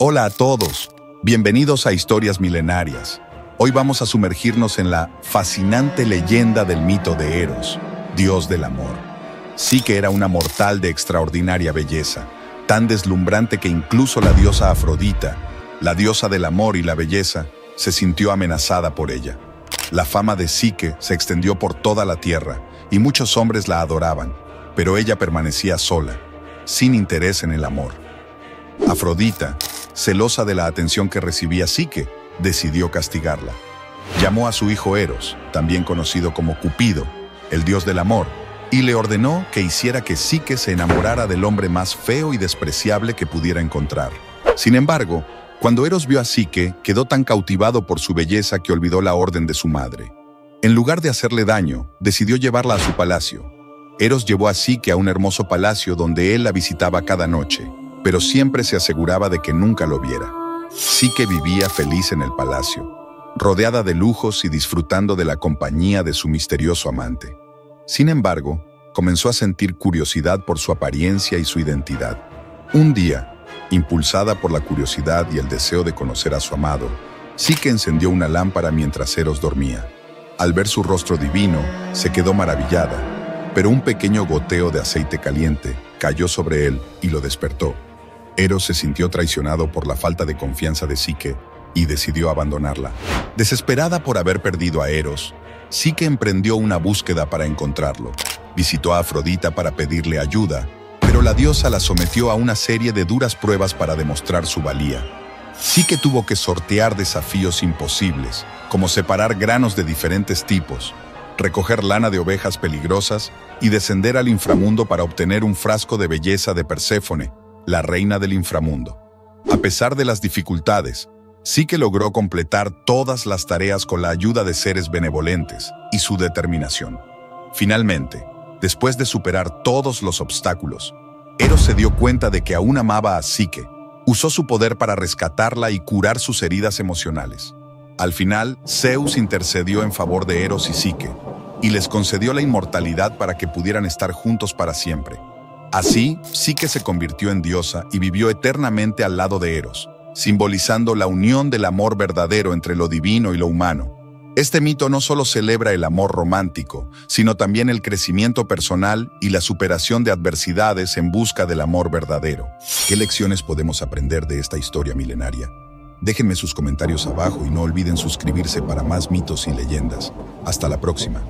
Hola a todos, bienvenidos a Historias Milenarias. Hoy vamos a sumergirnos en la fascinante leyenda del mito de Eros, dios del amor. Sí que era una mortal de extraordinaria belleza, tan deslumbrante que incluso la diosa Afrodita, la diosa del amor y la belleza, se sintió amenazada por ella. La fama de Psique se extendió por toda la tierra y muchos hombres la adoraban, pero ella permanecía sola, sin interés en el amor. Afrodita, celosa de la atención que recibía Psique, decidió castigarla. Llamó a su hijo Eros, también conocido como Cupido, el dios del amor, y le ordenó que hiciera que Psique se enamorara del hombre más feo y despreciable que pudiera encontrar. Sin embargo, cuando Eros vio a Psique, quedó tan cautivado por su belleza que olvidó la orden de su madre. En lugar de hacerle daño, decidió llevarla a su palacio. Eros llevó a Psique a un hermoso palacio donde él la visitaba cada noche, pero siempre se aseguraba de que nunca lo viera. Psique vivía feliz en el palacio, rodeada de lujos y disfrutando de la compañía de su misterioso amante. Sin embargo, comenzó a sentir curiosidad por su apariencia y su identidad. Un día, Impulsada por la curiosidad y el deseo de conocer a su amado, Psique encendió una lámpara mientras Eros dormía. Al ver su rostro divino, se quedó maravillada, pero un pequeño goteo de aceite caliente cayó sobre él y lo despertó. Eros se sintió traicionado por la falta de confianza de Psique y decidió abandonarla. Desesperada por haber perdido a Eros, Psique emprendió una búsqueda para encontrarlo. Visitó a Afrodita para pedirle ayuda pero la diosa la sometió a una serie de duras pruebas para demostrar su valía. Sí que tuvo que sortear desafíos imposibles, como separar granos de diferentes tipos, recoger lana de ovejas peligrosas y descender al inframundo para obtener un frasco de belleza de Perséfone, la reina del inframundo. A pesar de las dificultades, sí que logró completar todas las tareas con la ayuda de seres benevolentes y su determinación. Finalmente, después de superar todos los obstáculos, Eros se dio cuenta de que aún amaba a Psique. Usó su poder para rescatarla y curar sus heridas emocionales. Al final, Zeus intercedió en favor de Eros y Psique, y les concedió la inmortalidad para que pudieran estar juntos para siempre. Así, Psique se convirtió en diosa y vivió eternamente al lado de Eros, simbolizando la unión del amor verdadero entre lo divino y lo humano, este mito no solo celebra el amor romántico, sino también el crecimiento personal y la superación de adversidades en busca del amor verdadero. ¿Qué lecciones podemos aprender de esta historia milenaria? Déjenme sus comentarios abajo y no olviden suscribirse para más mitos y leyendas. Hasta la próxima.